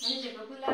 Mami, te